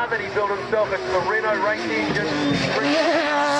car that he built himself. a the Renault race engine.